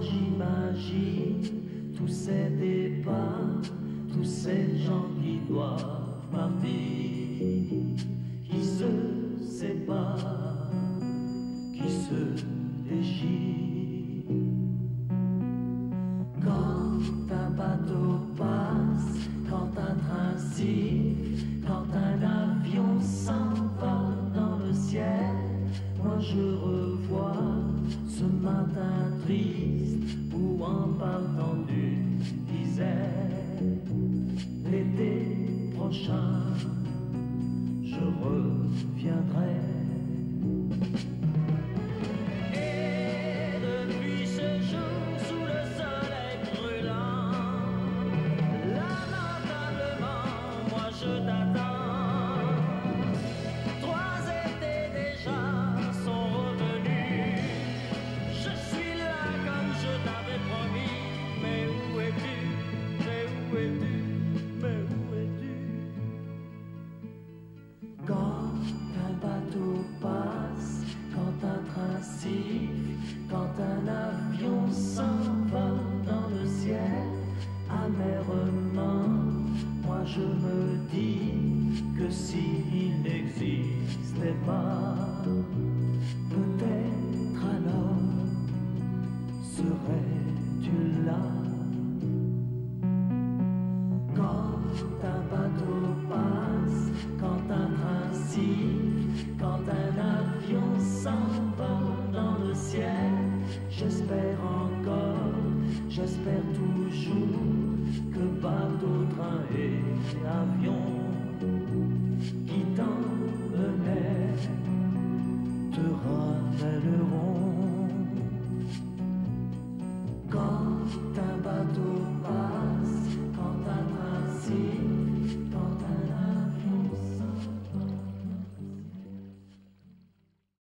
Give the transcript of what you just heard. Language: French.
J'imagine tous ces départs, tous ces gens qui doivent partir, qui se séparent, qui se déchirent. Quand un bateau passe, quand un train siffle, quand un avion s'envole dans le ciel, moi je revois ce matin triste dis que s'il n'existait pas, peut-être alors serais-tu là. Quand un bateau passe, quand un train siffle, quand un avion s'envole dans le ciel, j'espère encore, j'espère toujours que bateau, train et avion